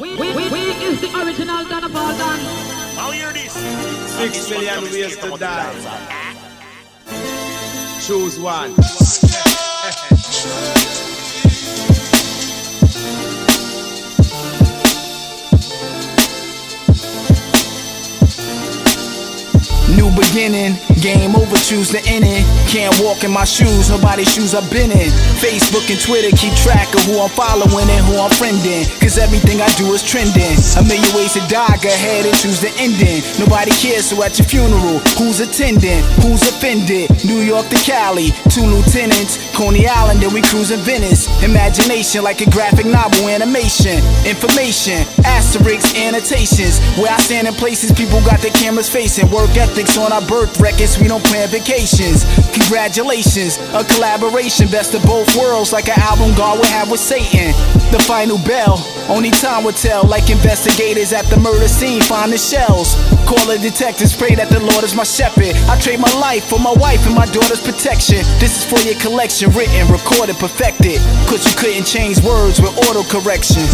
We, we, we, we is the original Donna Falcon. Now hear this. Six million ways to die. Choose one. New beginning, game over, choose the inning. Can't walk in my shoes, nobody's shoes I've been in. Facebook and Twitter keep track of who I'm following and who I'm friending. Cause everything I do is trending. A million ways to die, go ahead and choose the ending. Nobody cares, so at your funeral, who's attending? Who's offended? New York to Cali, two lieutenants. Coney Island, then we cruising Venice. Imagination like a graphic novel animation. Information, asterisks, annotations. Where I stand in places people got their cameras facing. Work ethics on our birth records, we don't plan vacations. Congratulations, a collaboration, best of both worlds, like an album God would have with Satan. The final bell, only time will tell, like investigators at the murder scene find the shells. Call the detectives, pray that the Lord is my shepherd. I trade my life for my wife and my daughter's protection. This is for your collection, written, recorded, perfected. Cause you couldn't change words with auto correction.